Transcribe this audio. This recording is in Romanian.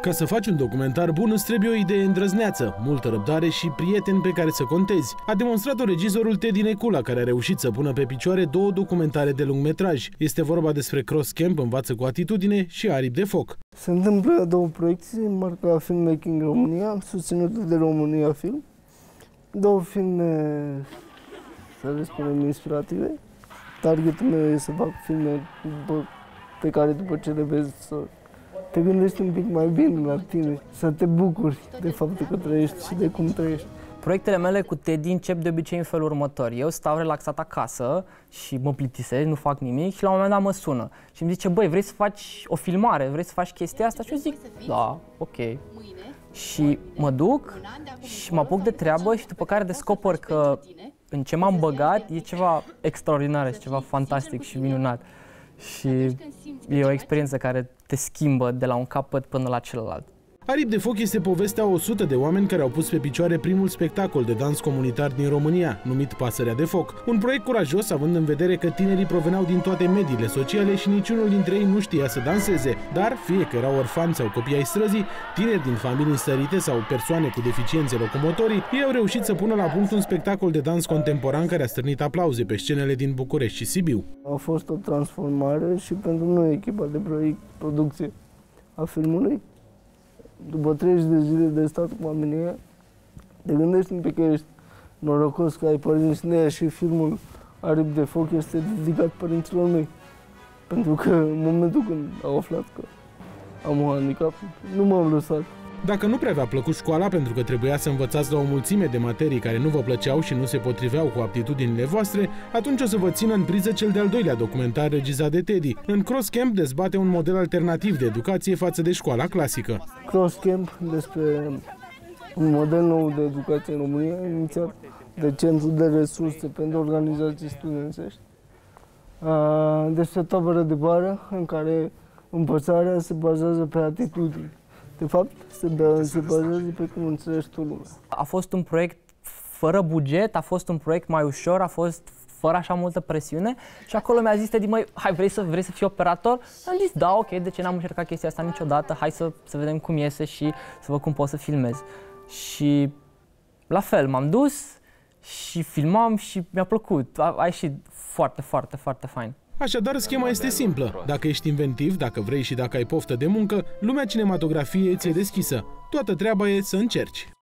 Ca să faci un documentar bun îți trebuie o idee îndrăzneață, multă răbdare și prieteni pe care să contezi. A demonstrat-o regizorul Teddy Necula, care a reușit să pună pe picioare două documentare de lungmetraj. Este vorba despre Cross Camp, Învață cu atitudine și Aripi de foc. Se întâmplă două proiecții, marca Filmmaking România, susținută de România Film. Două filme, să le spunem, inspirative. Targetul meu e să fac filme pe care după ce le vezi să te gândești un pic mai bine la tine, să te bucuri de faptul că trăiești și de cum trăiești. Proiectele mele cu Teddy încep de obicei în felul următor. Eu stau relaxat acasă și mă plictisesc, nu fac nimic și la un moment dat mă sună și îmi zice, băi, vrei să faci o filmare, vrei să faci chestia asta? Și eu zic, da, ok. Și mă duc și mă apuc de treabă și după care descoper că în ce m-am băgat e ceva extraordinar, e ceva fantastic și minunat. Și e o experiență care te schimbă de la un capăt până la celălalt. Aripi de foc este povestea 100 de oameni care au pus pe picioare primul spectacol de dans comunitar din România, numit Pasărea de Foc. Un proiect curajos, având în vedere că tinerii proveneau din toate mediile sociale și niciunul dintre ei nu știa să danseze, dar fie că erau orfani sau copii ai străzii, tineri din familii înstărite sau persoane cu deficiențe locomotorii, ei au reușit să pună la punct un spectacol de dans contemporan care a stârnit aplauze pe scenele din București și Sibiu. A fost o transformare și pentru noi, echipa de proiect, producție a filmului, după 30 de zile de stat cu oamenii te gândești un pic că ești norocos că ai părinți nea și filmul Aripi de foc este dedicat părinților mei. Pentru că în momentul când au aflat că am un handicap, nu m-am lăsat. Dacă nu prea v-a plăcut școala pentru că trebuia să învățați la o mulțime de materii care nu vă plăceau și nu se potriveau cu aptitudinile voastre, atunci o să vă țină în priză cel de-al doilea documentar regizat de Teddy. În Cross Camp dezbate un model alternativ de educație față de școala clasică. Cross Camp despre un model nou de educație în România, inițiat de Centrul de Resurse pentru Organizații Studențești. Despre tabără de vară în care învățarea se bazează pe atitudini de fapt, se, se bazează pe cum înțelegi tu lumea. A fost un proiect fără buget, a fost un proiect mai ușor, a fost fără așa multă presiune și acolo mi-a zis Teddy, măi, hai, vrei să, vrei să fii operator? Am zis, da, ok, de ce n-am încercat chestia asta niciodată, hai să, să vedem cum iese și să văd cum pot să filmez. Și la fel, m-am dus și filmam și mi-a plăcut. A, a ieșit foarte, foarte, foarte fain. Așadar, schema este simplă. Dacă ești inventiv, dacă vrei și dacă ai poftă de muncă, lumea cinematografiei ți-e deschisă. Toată treaba e să încerci.